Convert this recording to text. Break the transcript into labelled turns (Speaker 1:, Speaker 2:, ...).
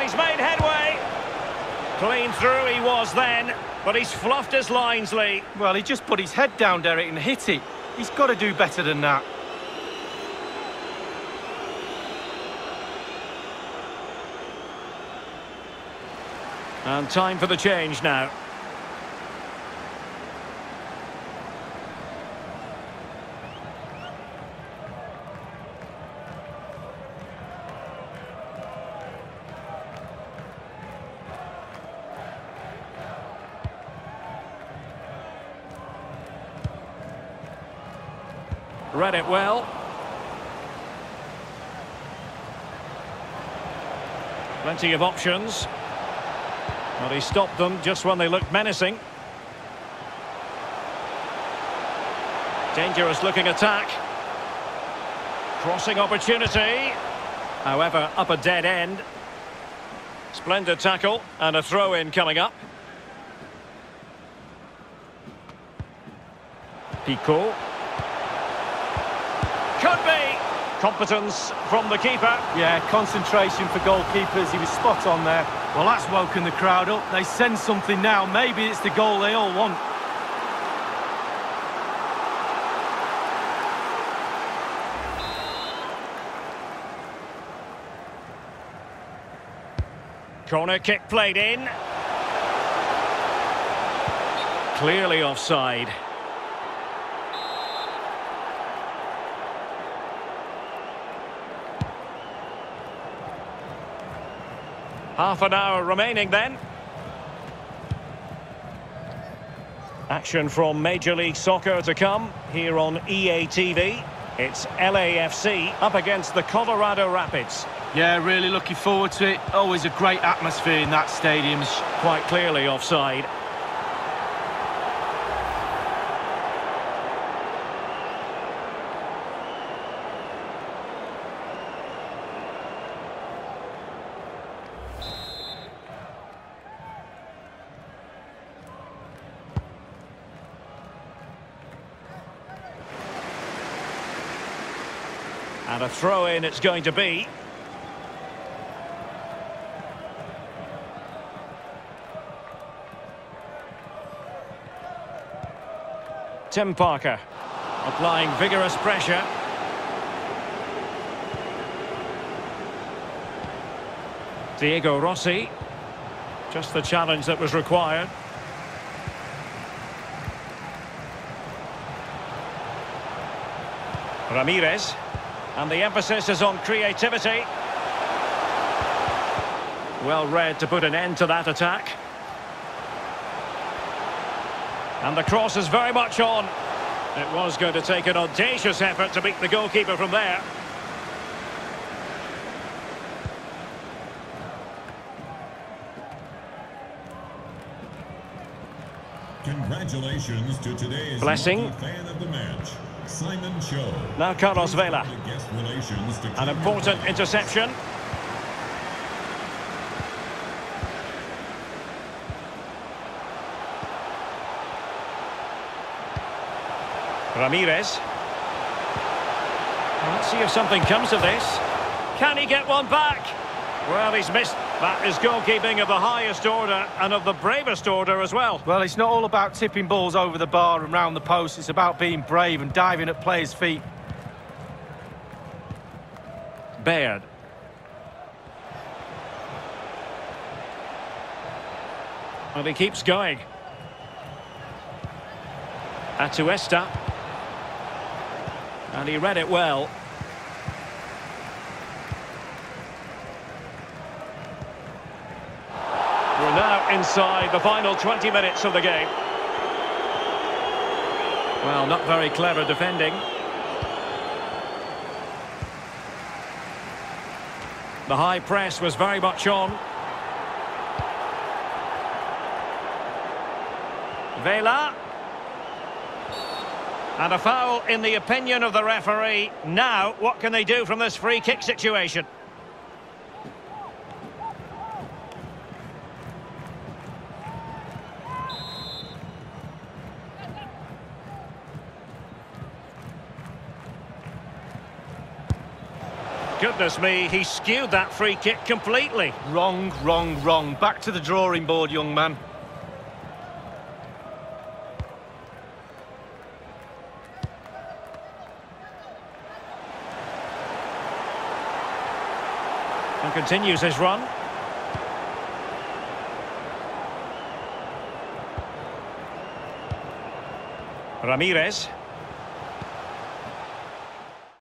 Speaker 1: And he's made headway. Clean through he was then, but he's fluffed his lines, Lee.
Speaker 2: Well, he just put his head down, Derek, and hit it. He's got to do better than that.
Speaker 1: And time for the change now. Read it well. Plenty of options. But he stopped them just when they looked menacing. Dangerous looking attack. Crossing opportunity. However, up a dead end. Splendid tackle and a throw-in coming up. Pico. Could be. Competence from the keeper.
Speaker 2: Yeah, concentration for goalkeepers. He was spot on there. Well, that's woken the crowd up. They sense something now. Maybe it's the goal they all want.
Speaker 1: Corner kick played in. Clearly offside. Half an hour remaining then. Action from Major League Soccer to come here on EA TV. It's LAFC up against the Colorado Rapids.
Speaker 2: Yeah, really looking forward to it. Always a great atmosphere in that stadium.
Speaker 1: Quite clearly offside. And a throw-in it's going to be. Tim Parker applying vigorous pressure. Diego Rossi. Just the challenge that was required. Ramirez. And the emphasis is on creativity. Well read to put an end to that attack. And the cross is very much on. It was going to take an audacious effort to beat the goalkeeper from there.
Speaker 3: Congratulations to today's
Speaker 1: Blessing.
Speaker 3: fan of the match, Simon Cho.
Speaker 1: Now Carlos Vela.
Speaker 3: Guest relations to
Speaker 1: An important interception. Ramirez. Let's see if something comes of this. Can he get one back? Well, he's missed. That is goalkeeping of the highest order and of the bravest order as well.
Speaker 2: Well, it's not all about tipping balls over the bar and round the post. It's about being brave and diving at players' feet.
Speaker 1: Baird. And he keeps going. Atuesta. And he read it well. We're now inside the final 20 minutes of the game. Well, not very clever defending. The high press was very much on. Vela. And a foul in the opinion of the referee. Now, what can they do from this free kick situation? Goodness me, he skewed that free kick completely.
Speaker 2: Wrong, wrong, wrong. Back to the drawing board, young man.
Speaker 1: And continues his run. Ramirez.